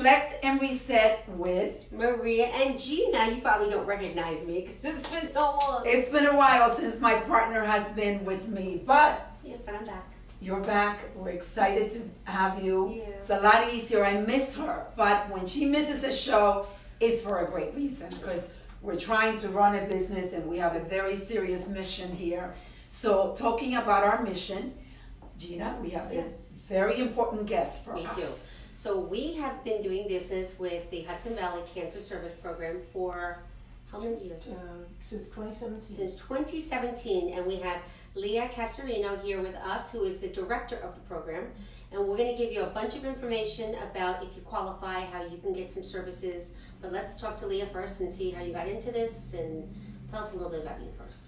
Reflect and reset with Maria and Gina. You probably don't recognize me because it's been so long. It's been a while since my partner has been with me, but yeah, but I'm back. You're back. We're excited to have you. Yeah. It's a lot easier. I miss her, but when she misses a show, it's for a great reason because we're trying to run a business and we have a very serious mission here. So, talking about our mission, Gina, we have yes. a very important guest for Me us. Too. So we have been doing business with the Hudson Valley Cancer Service Program for how many years? Uh, since 2017. Since 2017, and we have Lea Cassarino here with us, who is the director of the program. And we're going to give you a bunch of information about if you qualify, how you can get some services. But let's talk to Lea first and see how you got into this, and tell us a little bit about you first.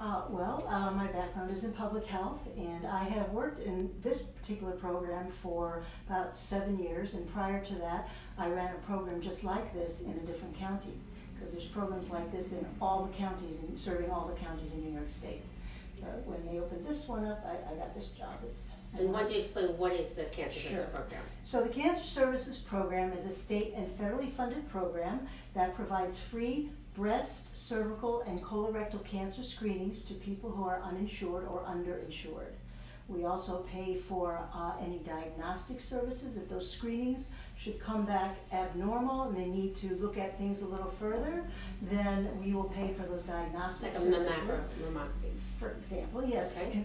Uh, well, uh, my background is in public health, and I have worked in this particular program for about seven years. And prior to that, I ran a program just like this in a different county, because there's programs like this in all the counties and serving all the counties in New York State. But when they opened this one up, I, I got this job. It's, and why don't you explain what is the Cancer sure. Services Program? So the Cancer Services Program is a state and federally funded program that provides free breast, cervical, and colorectal cancer screenings to people who are uninsured or underinsured. We also pay for uh, any diagnostic services. If those screenings should come back abnormal and they need to look at things a little further, then we will pay for those diagnostic like services. mammography. For example, yes. Okay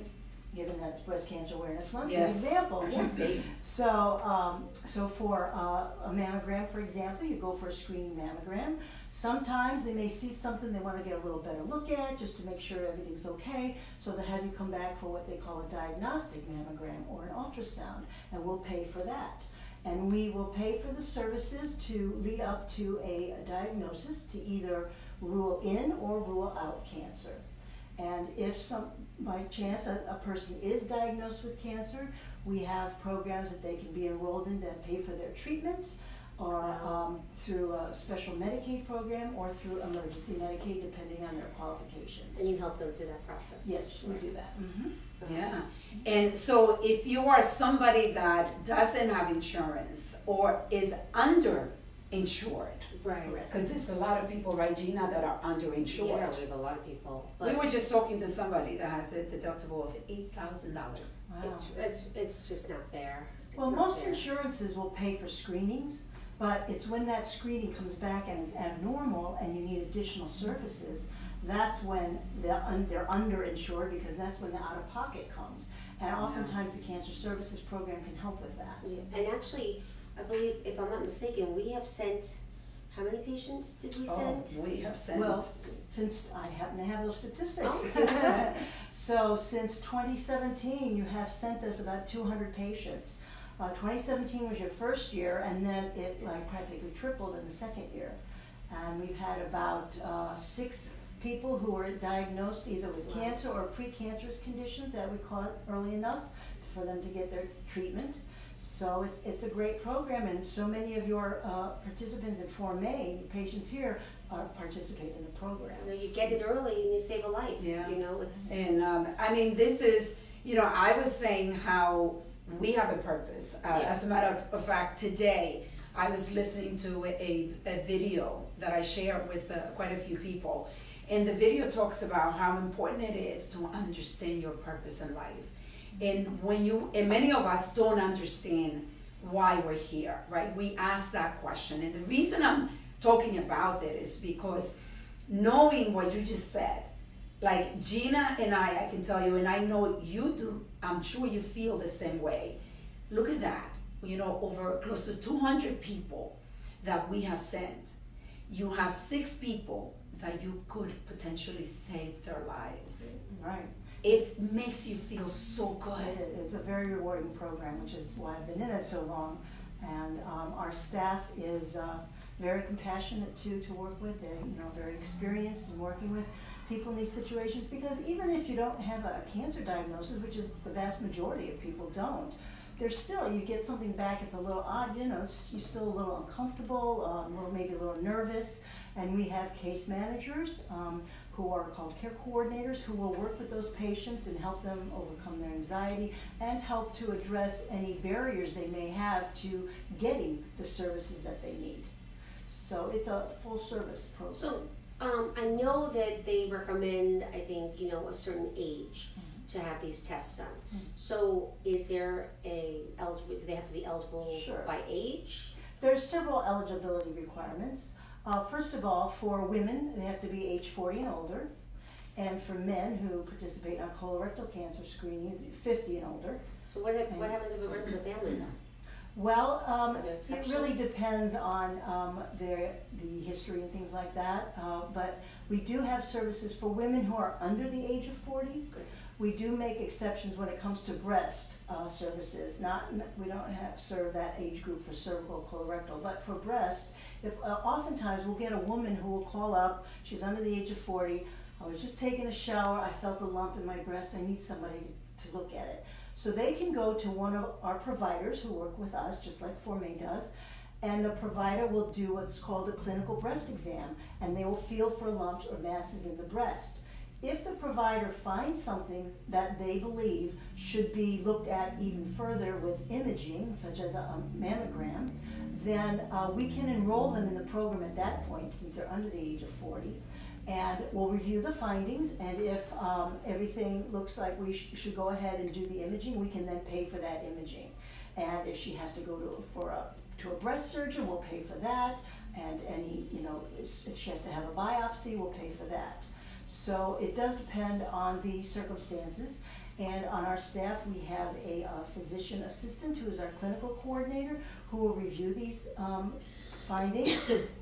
given that it's Breast Cancer Awareness Month, yes. an example. Yes. so, um, so for uh, a mammogram, for example, you go for a screening mammogram. Sometimes they may see something they want to get a little better look at just to make sure everything's okay. So they'll have you come back for what they call a diagnostic mammogram or an ultrasound, and we'll pay for that. And we will pay for the services to lead up to a, a diagnosis to either rule in or rule out cancer. And if some, by chance a, a person is diagnosed with cancer, we have programs that they can be enrolled in that pay for their treatment or um, through a special Medicaid program or through emergency Medicaid, depending on their qualifications. And you help them through that process. Yes, we do that. Mm-hmm. Yeah. And so if you are somebody that doesn't have insurance or is under insured. Right. Because there's a lot of people, right, Gina, that are underinsured. Yeah, we have a lot of people. we were just talking to somebody that has a deductible of eight thousand dollars. Wow. It's, it's, it's just not fair. It's well, not most fair. insurances will pay for screenings, but it's when that screening comes back and it's abnormal and you need additional services. That's when they're, un- they're underinsured because that's when the out of pocket comes. And oftentimes the cancer services program can help with that. Yeah. And actually, I believe, if I'm not mistaken, we have sent, how many patients did we Oh, send? we have sent. Well, since I happen to have those statistics. Oh. so since 2017, you have sent us about 200 patients. Uh, 2017 was your first year, and then it like practically tripled in the second year. And we've had about uh, six people who were diagnosed either with wow. cancer or precancerous conditions that we caught early enough for them to get their treatment. So it's, it's a great program, and so many of your uh, participants in Formé, patients here, are participate in the program. You know, you get it early and you save a life. Yeah. You know, it's and um, I mean, this is you know, I was saying how we have a purpose. Uh, yeah. As a matter of fact, today I was listening to a, a video that I shared with uh, quite a few people, and the video talks about how important it is to understand your purpose in life and when you and many of us don't understand why we're here right? We ask that question. And the reason i'm talking about it is because knowing what you just said like gina and i i can tell you and i know you do i'm sure you feel the same way. Look at that you know over close to 200 people that we have sent. You have six people that you could potentially save their lives. Right it makes you feel so good. It's a very rewarding program, which is why I've been in it so long. And um, our staff is uh, very compassionate too to work with. They're you know very experienced in working with people in these situations because even if you don't have a cancer diagnosis, which is the vast majority of people don't, there's still you get something back. It's a little odd, you know. you're still a little uncomfortable, um, a little maybe a little nervous, And we have case managers um, who are called care coordinators who will work with those patients and help them overcome their anxiety and help to address any barriers they may have to getting the services that they need. So it's a full service program. So, um, I know that they recommend, I think, you know, a certain age to have these tests done. Mhm. So, is there a eligible? Do they have to be eligible Sure. by age? There's several eligibility requirements. Uh, first of all, for women, they have to be age 40 and older. And for men who participate on colorectal cancer screening, 50 and older. So, what what happens if it runs in the family then? Well, um, it really depends on um, their the history and things like that. Uh, but we do have services for women who are under the age of 40. Good. We do make exceptions when it comes to breast uh, services. Not we don't have serve that age group for cervical colorectal, but for breast, if uh, oftentimes we'll get a woman who will call up. She's under the age of 40. I was just taking a shower. I felt a lump in my breast. I need somebody to look at it. So they can go to one of our providers who work with us, just like Forme does, and the provider will do what's called a clinical breast exam, and they will feel for lumps or masses in the breast. If the provider finds something that they believe should be looked at even further with imaging, such as a, a mammogram, then uh, we can enroll them in the program at that point, since they're under the age of 40 and we'll review the findings, and if um, everything looks like we sh- should go ahead and do the imaging, we can then pay for that imaging. And if she has to go to, for a, to a breast surgeon, we'll pay for that, and any, you know, if she has to have a biopsy, we'll pay for that. So it does depend on the circumstances, and on our staff, we have a uh, physician assistant who is our clinical coordinator, who will review these um, findings,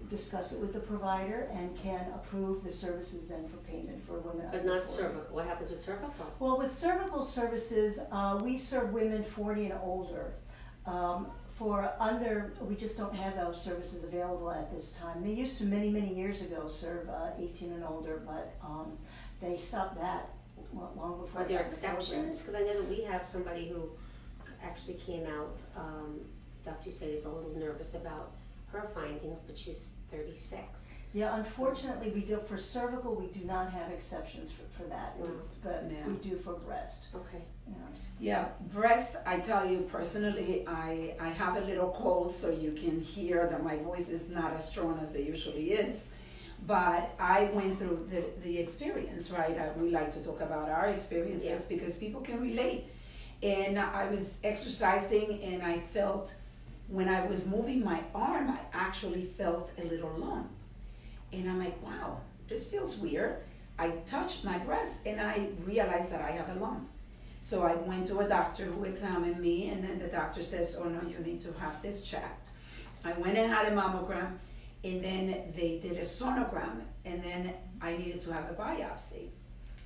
discuss it with the provider, and can approve the services then for payment for women But not 40. cervical. What happens with cervical? Well, with cervical services, uh, we serve women 40 and older. Um, for under, we just don't have those services available at this time. They used to many, many years ago serve uh, 18 and older, but um, they stopped that long before. Are there got the program. exceptions? Because I know that we have somebody who actually came out. Um, Dr. said is a little nervous about her findings, but she's 36. Yeah, unfortunately, we do, for cervical, we do not have exceptions for, for that, mm. but No. we do for breast. Okay. Yeah. Yeah, breast, I tell you personally, I, I have a little cold, so you can hear that my voice is not as strong as it usually is. But I went through the, the experience, right? I, we like to talk about our experiences Yeah. because people can relate. And I was exercising and I felt, when I was moving my arm, I actually felt a little lump. And I'm like, wow, this feels weird. I touched my breast and I realized that I have a lump. So I went to a doctor who examined me, and then the doctor says, "Oh no, you need to have this checked." I went and had a mammogram, and then they did a sonogram, and then I needed to have a biopsy.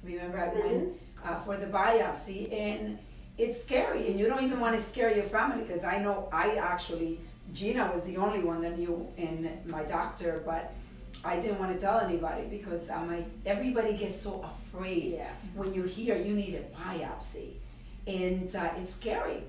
Remember, I went uh, for the biopsy, and it's scary, and you don't even want to scare your family because I know I actually Gina was the only one that knew, and my doctor, but I didn't want to tell anybody because I'm like everybody gets so afraid Yeah. when you hear you need a biopsy. And uh, it's scary.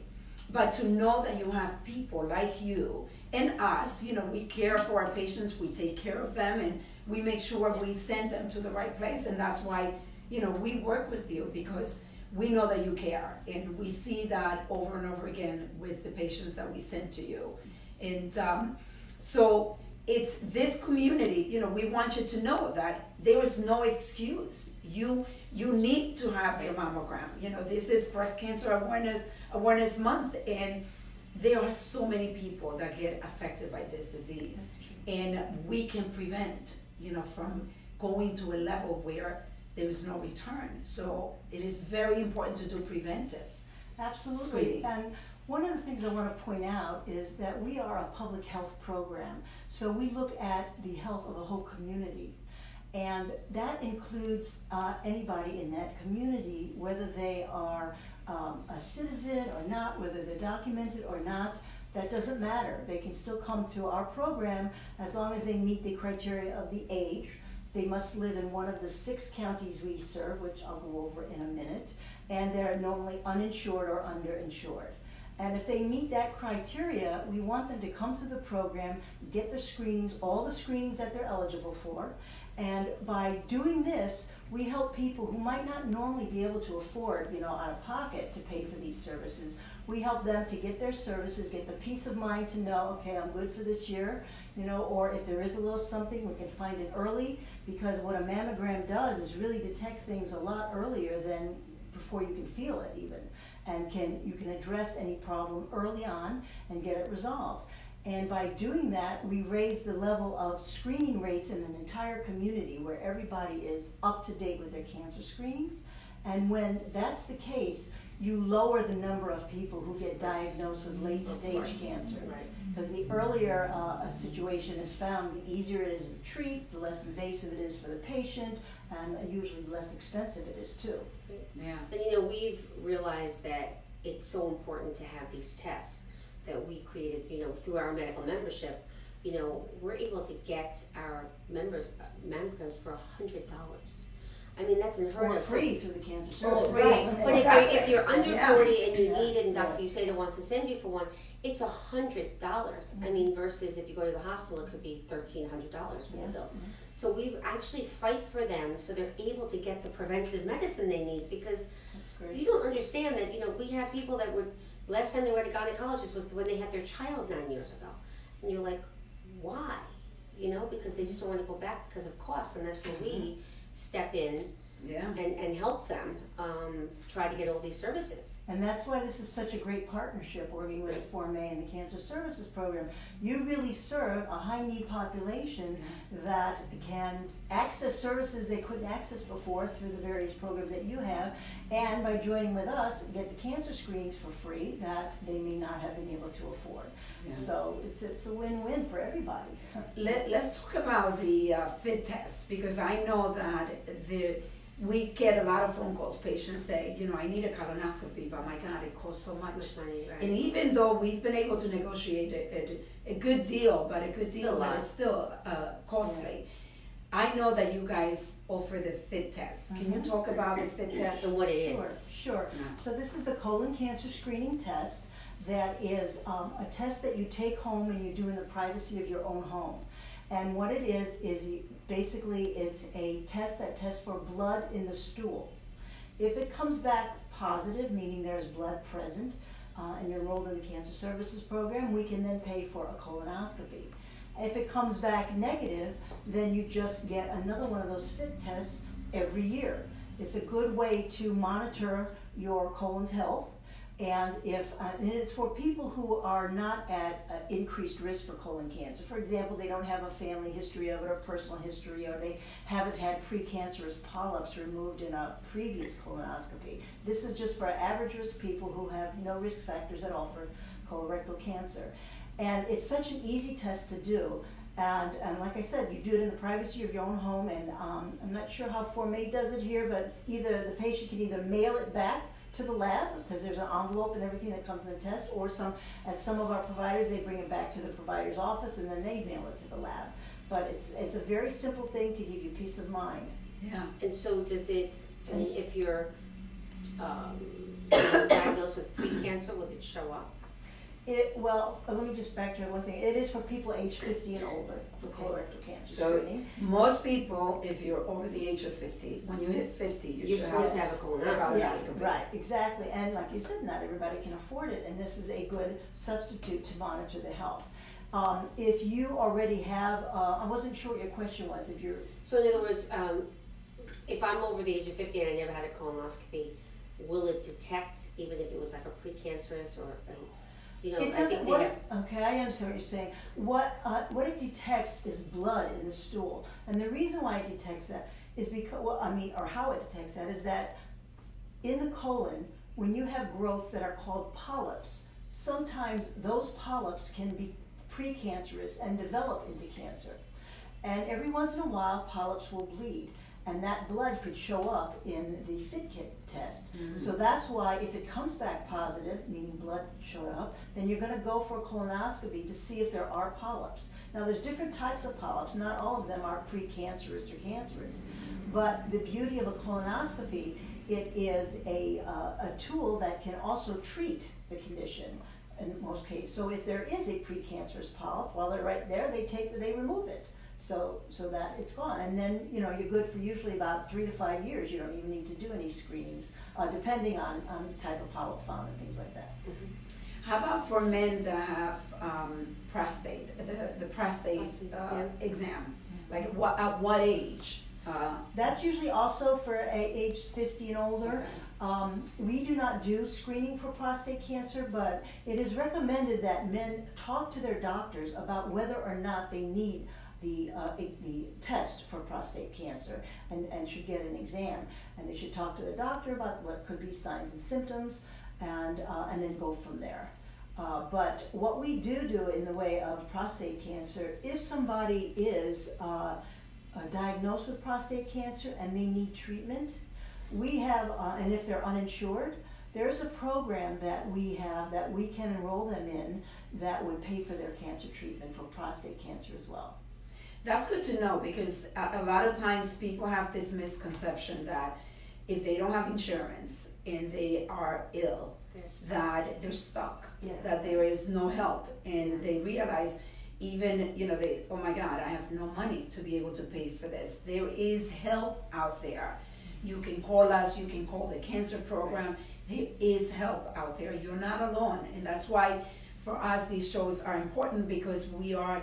But to know that you have people like you and us you know we care for our patients we take care of them and we make sure we send them to the right place. And that's why you know we work with you because we know that you care. And we see that over and over again with the patients that we send to you. And um, so it's this community you know we want you to know that there is no excuse. You you need to have your mammogram. You know this is breast cancer awareness awareness month and there are so many people that get affected by this disease. And we can prevent you know from going to a level where there is no return. So it is very important to do preventive Absolutely. Sweetie. And one of the things I want to point out is that we are a public health program. So we look at the health of a whole community. And that includes uh, anybody in that community, whether they are um, a citizen or not, whether they're documented or not. That doesn't matter. They can still come to our program as long as they meet the criteria of the age. They must live in one of the six counties we serve, which I'll go over in a minute, and they're normally uninsured or underinsured. And if they meet that criteria, we want them to come to the program, get the screenings, all the screenings that they're eligible for. And by doing this, we help people who might not normally be able to afford, you know, out of pocket to pay for these services. We help them to get their services, get the peace of mind to know, okay, I'm good for this year, you know, or if there is a little something, we can find it early because what a mammogram does is really detect things a lot earlier than before you can feel it even and can you can address any problem early on and get it resolved. And by doing that, we raise the level of screening rates in an entire community where everybody is up to date with their cancer screenings. And when that's the case, you lower the number of people who get diagnosed with late stage cancer. Because the earlier uh, a situation is found, the easier it is to treat, the less invasive it is for the patient, and usually less expensive it is too. Yeah. And you know, we've realized that it's so important to have these tests that we created, you know, through our medical membership. You know, we're able to get our members uh, mammograms for a hundred dollars. I mean, that's unheard or of. free through the cancer service. Or free. Right. But if, you're, if you're under yeah. 40 and you yeah. need it and Dr. Yes. Uceda wants to send you for one, it's a $100. mm-hmm. I mean, versus if you go to the hospital, it could be $1,300 for yes. the bill. Mm-hmm. So we actually fight for them so they're able to get the preventative medicine they need because you don't understand that, you know, we have people that were, last time they went to gynecologist was when they had their child nine years ago. And you're like, why? You know, because they just don't want to go back because of cost. And that's where we mm-hmm. Step in yeah. and, and help them um, try to get all these services. And that's why this is such a great partnership working with right. Forme and the Cancer Services Program. You really serve a high need population that can access services they couldn't access before through the various programs that you have. And by joining with us, get the cancer screenings for free that they may not have been able to afford. Yeah. So it's, it's a win win for everybody. Let, let's talk about the uh, FIT test because I know that the we get a lot of phone calls. Patients say, you know, I need a colonoscopy, but my God, it costs so much. Money, right. And even though we've been able to negotiate a, a, a good deal, but a good deal that is still uh, costly. I know that you guys offer the FIT test. Can mm-hmm. you talk about the FIT test and what it sure, is? Sure. So this is the colon cancer screening test. That is um, a test that you take home and you do in the privacy of your own home. And what it is is basically it's a test that tests for blood in the stool. If it comes back positive, meaning there's blood present, uh, and you're enrolled in the Cancer Services Program, we can then pay for a colonoscopy. If it comes back negative, then you just get another one of those FIT tests every year. It's a good way to monitor your colon's health and if uh, and it's for people who are not at uh, increased risk for colon cancer. For example, they don't have a family history of it or personal history, or they haven't had precancerous polyps removed in a previous colonoscopy. This is just for average risk people who have no risk factors at all for colorectal cancer. And it's such an easy test to do. And, and like I said, you do it in the privacy of your own home. And um, I'm not sure how Forme does it here, but either the patient can either mail it back to the lab because there's an envelope and everything that comes in the test, or some at some of our providers they bring it back to the provider's office and then they mail it to the lab. But it's it's a very simple thing to give you peace of mind. Yeah. And so does it? I mean, if you're um, diagnosed with pre-cancer, will it show up? It, well, let me just backtrack one thing. It is for people age 50 and older for colorectal cancer So screening. most people, if you're over the age of 50, when you hit 50, you You're supposed to have a colonoscopy. Yes, right, exactly. And like you said, not everybody can afford it, and this is a good substitute to monitor the health. Um, if you already have, uh, I wasn't sure what your question was. If you're So in other words, um, if I'm over the age of 50 and I never had a colonoscopy, will it detect even if it was like a precancerous or a you know, It I doesn't, think they what, have, okay, I understand what you're saying. What, uh, what it detects is blood in the stool. And the reason why it detects that is because, well, I mean, or how it detects that is that in the colon, when you have growths that are called polyps, sometimes those polyps can be precancerous and develop into cancer. And every once in a while, polyps will bleed and that blood could show up in the FIT kit test. Mm-hmm. So that's why if it comes back positive, meaning blood showed up, then you're going to go for a colonoscopy to see if there are polyps. Now there's different types of polyps. Not all of them are precancerous or cancerous. But the beauty of a colonoscopy, it is a, uh, a tool that can also treat the condition. in most cases. So if there is a precancerous polyp, while they're right there, they take they remove it. So so that it's gone, and then you know you're good for usually about three to five years. You don't even need to do any screenings, uh, depending on on the type of polyp found and things like that. Mm-hmm. How about for men that have um, prostate, the, the prostate Prostate uh, exam. exam? Like what, at what age? Uh, That's usually also for a, age 50 and older. Okay. Um, we do not do screening for prostate cancer, but it is recommended that men talk to their doctors about whether or not they need the, uh, the test for prostate cancer and, and should get an exam. And they should talk to the doctor about what could be signs and symptoms and, uh, and then go from there. Uh, but what we do do in the way of prostate cancer, if somebody is uh, uh, diagnosed with prostate cancer and they need treatment, we have, uh, and if they're uninsured, there's a program that we have that we can enroll them in that would pay for their cancer treatment for prostate cancer as well. That's good to know because a, a lot of times people have this misconception that if they don't have insurance and they are ill, There's- that they're stuck, Yeah. that there is no help, and they realize even you know they oh my God I have no money to be able to pay for this. There is help out there. You can call us. You can call the cancer program. There is help out there. You're not alone, and that's why for us these shows are important because we are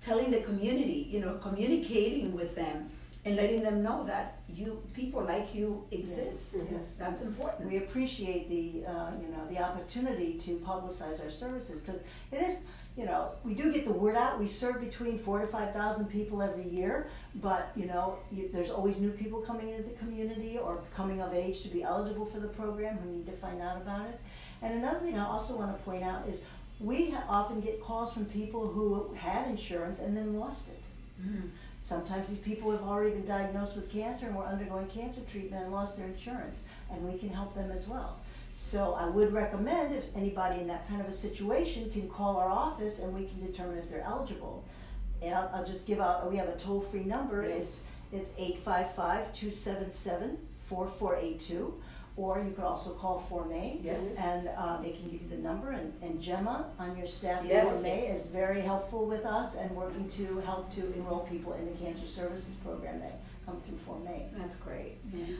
telling the community, you know, communicating with them and letting them know that you people like you exist. Yes. Yes. That's important. We appreciate the, uh, you know, the opportunity to publicize our services because it is, you know, we do get the word out. We serve between four to five thousand people every year, but you know, you, there's always new people coming into the community or coming of age to be eligible for the program who need to find out about it. And another thing I also want to point out is we ha- often get calls from people who had insurance and then lost it. Mhm. Sometimes these people have already been diagnosed with cancer and were undergoing cancer treatment and lost their insurance, and we can help them as well. So I would recommend if anybody in that kind of a situation can call our office and we can determine if they're eligible. And I'll, I'll just give out, we have a toll-free number, Yes. it's, it's 855-277-4482, or you could also call Formé. Yes. And uh, they can give you the number, and, and Gemma on your staff Yes. Formé is very helpful with us and working to help to enroll people in the cancer services program that come through Formé. That's great.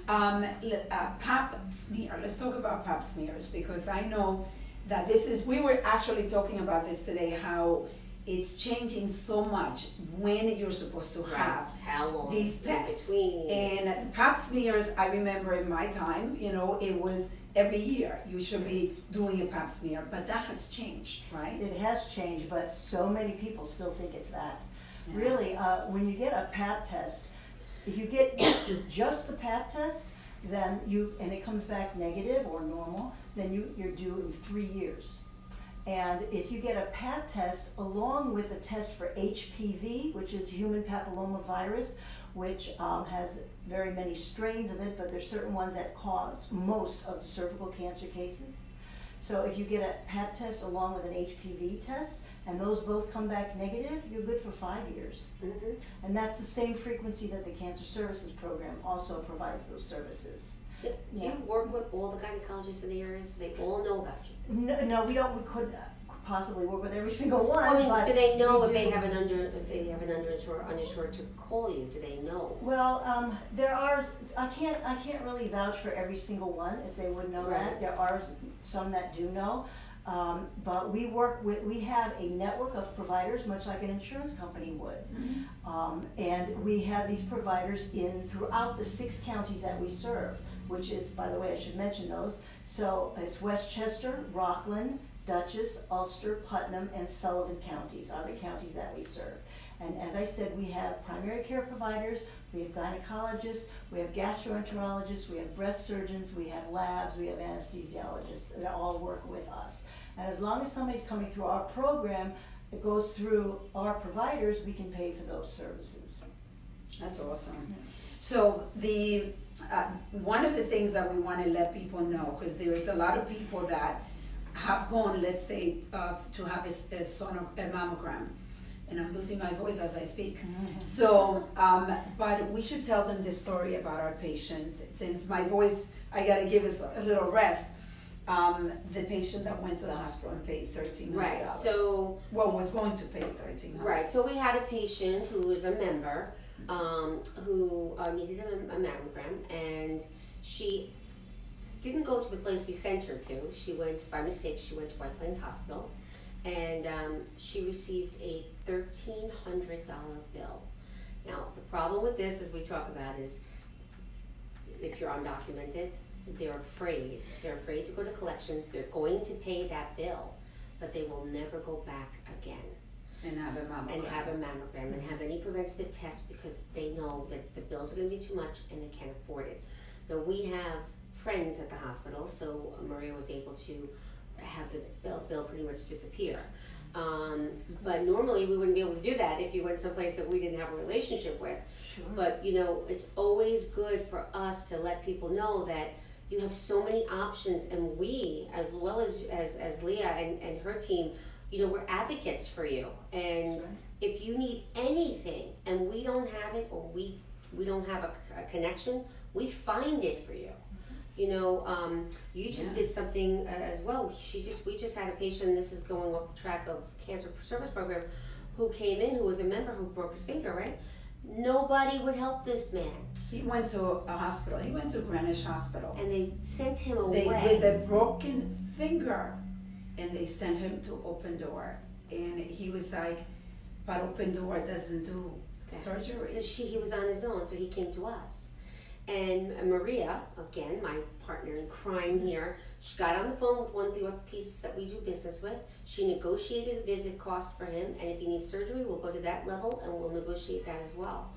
Um, uh, pap smear. Let's talk about pap smears because I know that this is. We were actually talking about this today. How it's changing so much when you're supposed to have How long? these tests. Between. And the pap smears, I remember in my time, you know, it was every year you should be doing a pap smear, but that has changed, right? It has changed, but so many people still think it's that. Yeah. Really, uh, when you get a PAP test, if you get just the PAP test, then you, and it comes back negative or normal, then you, you're due in three years. And if you get a PAP test along with a test for HPV, which is human papilloma virus, which um, has very many strains of it, but there's certain ones that cause most of the cervical cancer cases. So if you get a PAP test along with an HPV test, and those both come back negative, you're good for five years. Mhm. And that's the same frequency that the Cancer Services Program also provides those services. Do do Yeah. you work with all the gynecologists in the area so they all know about you? No, no we don't, we could possibly work with every single one, I mean, do they know if they have an under, if they have an underinsured, uninsured to call you? Do they know? Well, um, there are, I can't, I can't really vouch for every single one, if they would know that, there are some that do know. Um, but we work with, we have a network of providers, much like an insurance company would. Um, and we have these providers in throughout the six counties that we serve, which is, by the way, I should mention those. So it's Westchester, Rockland, Dutchess, Ulster, Putnam, and Sullivan counties are the counties that we serve. And as I said, we have primary care providers, we have gynecologists, we have gastroenterologists, we have breast surgeons, we have labs, we have anesthesiologists that all work with us. And as long as somebody's coming through our program, it goes through our providers, we can pay for those services. That's awesome. So the uh, one of the things that we want to let people know, because there is a lot of people that have gone, let's say, uh, to have a, a, sono, a mammogram, and I'm losing my voice as I speak. So, um, but we should tell them the story about our patient. Since my voice, I got to give us a little rest. Um, the patient that went to the hospital and paid thirteen hundred dollars. Right. So well, was going to pay thirteen hundred. Right. So we had a patient who was a member um, who uh, needed a, a mammogram, and she didn't go to the place we sent her to. She went by mistake. She went to White Plains Hospital, and um, she received a thirteen hundred dollar bill. Now the problem with this, as we talk about, is if you're undocumented, they're afraid. They're afraid to go to collections. They're going to pay that bill, but they will never go back again And have a mammogram. and have a mammogram and have any preventative tests because they know that the bills are going to be too much and they can't afford it. Now we have friends at the hospital, so Maria was able to have the bill, bill pretty much disappear. Um, but normally we wouldn't be able to do that if you went someplace that we didn't have a relationship with. Sure. But you know, it's always good for us to let people know that you have so many options, and we, as well as as, as Lea and, and her team, you know, we're advocates for you. And right. if you need anything and we don't have it or we we don't have a, a connection, we find it for you. You know, um, you just Yeah. did something uh, as well. She just we just had a patient. This is going off the track of cancer service program, who came in who was a member who broke his finger. Right? Nobody would help this man, He went to a hospital. He went to Greenwich Hospital. and they sent him away. They with a broken finger, and they sent him to Open Door, and he was like, "But Open Door doesn't do surgery." So she, he was on his own, so he came to us. And Maria, again, my partner in crime here, she got on the phone with one of the orthopedists that we do business with. She negotiated a visit cost for him, and if he needs surgery, we'll go to that level and we'll negotiate that as well.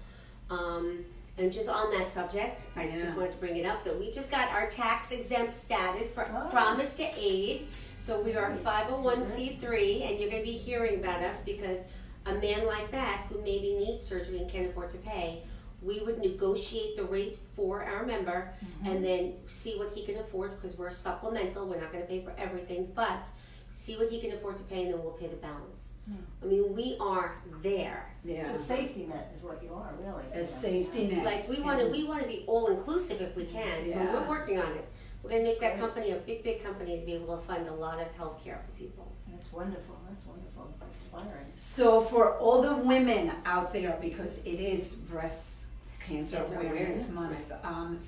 Um, and just on that subject, I Yeah. just wanted to bring it up that we just got our tax exempt status for Oh. Promise to Aid. So we are 501c3, and you're going to be hearing about us because a man like that who maybe needs surgery and can't afford to pay, we would negotiate the rate for our member mm-hmm. and then see what he can afford because we're supplemental. We're not going to pay for everything, but see what he can afford to pay, and then we'll pay the balance. Hmm. I mean, we are there. yeah, A safety net is what you are, really. a safety net. Like we want to, we want to be all inclusive if we mm-hmm. can. So Yeah. we're working on it. We're going to make that company a big, big company to be able to fund a lot of health care for people. That's wonderful, that's wonderful, inspiring. So for all the women out there, because it is breast cancer, Cancer awareness, awareness, month, um,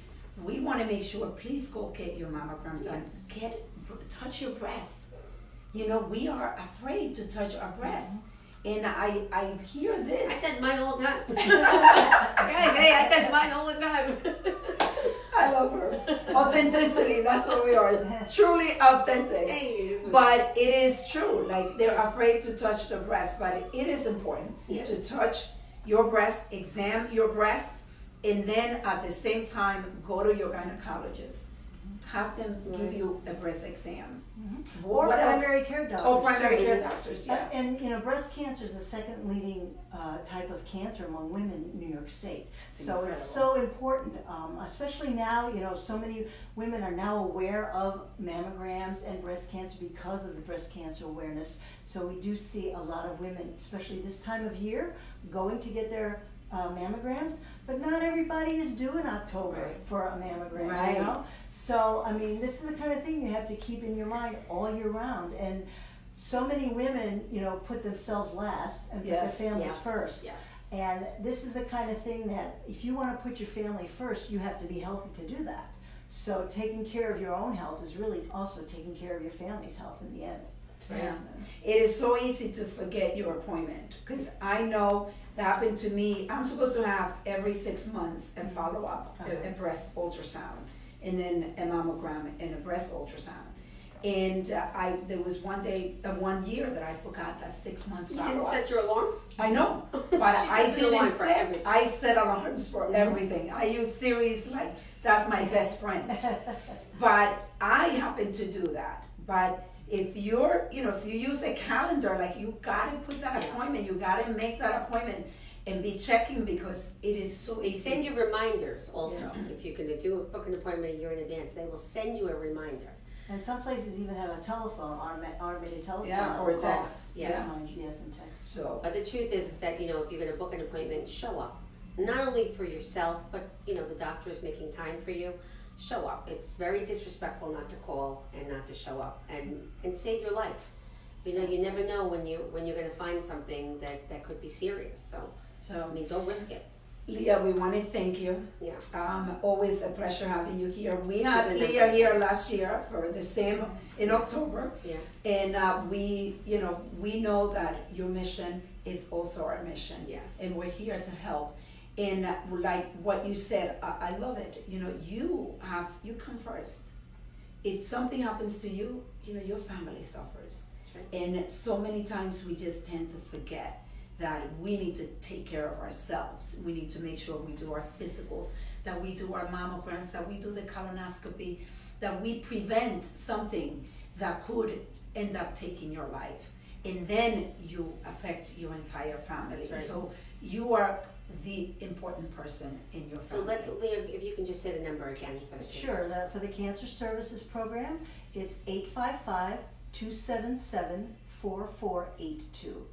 we want to make sure. Please go get your mammogram done. Yes. Get touch your breast. You know we are afraid to touch our breasts, and I I hear this. I this. touch mine all the time. Guys, hey, I touch mine all the time. I love her authenticity. That's what we are. Truly authentic. hey, it is But it is true. Like they're afraid to touch the breast, but it is important Yes. to touch your breast, examine your breast, and then at the same time go to your gynecologist. Have them give you a breast exam. Mm-hmm. Or What else? primary care doctors. Oh, primary care doctors. Yeah. And, and, you know, breast cancer is the second leading uh, type of cancer among women in New York State. It's so it's so important, um, especially now. You know, so many women are now aware of mammograms and breast cancer because of the breast cancer awareness. So we do see a lot of women, especially this time of year, going to get their uh, mammograms. But not everybody is due in October Right. for a mammogram. Right. You know, so I mean, this is the kind of thing you have to keep in your mind all year round. And so many women, you know, put themselves last and put Yes. their families yes, first. Yes. And this is the kind of thing that if you want to put your family first, you have to be healthy to do that. So taking care of your own health is really also taking care of your family's health in the end. Yeah. It is so easy to forget your appointment because I know that happened to me. I'm supposed to have every six months a follow up, a, a breast ultrasound, and then a mammogram and a breast ultrasound. And uh, I there was one day, uh, one year that I forgot that six months You didn't up. set your alarm? I know, but I didn't set. I set alarms for everything. I use Siri's like that's my best friend. But I happen to do that. But if you're, you know, if you use a calendar, like you gotta put that appointment, you gotta make that appointment and be checking because it is so They easy. send you reminders also. Yeah. If you're going to do a book an appointment a year in advance, they will send you a reminder. And some places even have a telephone, automa- automated telephone. Yeah, that or will call. text. Yes. Yeah. Yes, and text. So But the truth is, is that you know if you're going to book an appointment, show up. Not only for yourself, but you know the doctor is making time for you. Show up. It's very disrespectful not to call and not to show up and, and save your life. You know, you never know when you when you're gonna find something that, that could be serious. So so I mean don't risk it. Lea, we want to thank you. Yeah. Um, always a pleasure having you here. We had Lea here last year for the same in October. Yeah. And uh, we, you know, we know that your mission is also our mission. Yes. And we're here to help. And like what you said, I, I love it. You know, you have, you come first. If something happens to you, you know, your family suffers. Right. And so many times we just tend to forget that we need to take care of ourselves. We need to make sure we do our physicals, that we do our mammograms, that we do the colonoscopy, that we prevent something that could end up taking your life. And then you affect your entire family. Right. So you are the important person in your family. So family. let Lea, if you can just say the number again for the. Sure, the, for the Cancer Services Program, it's 855 277 4482.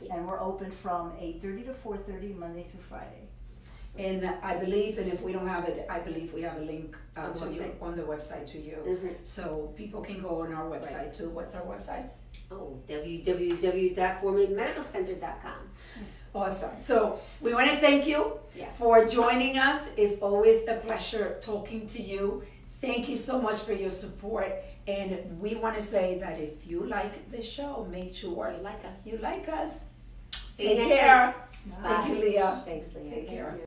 Yeah. And we're open from 8:30 to 4:30, Monday through Friday. And I believe, and if we don't have it, I believe we have a link uh, On the to you website. on the website to you. Mhm. So people can go on our website too. What's our website? Oh, www.formemedicalcenter.com. Awesome. So we want to thank you Yes. for joining us. It's always a pleasure talking to you. Thank you so much for your support. And we want to say that if you like the show, make sure you like us. you like us. See Take care. Thank you, Lea. Thanks, Lea. Take care. you.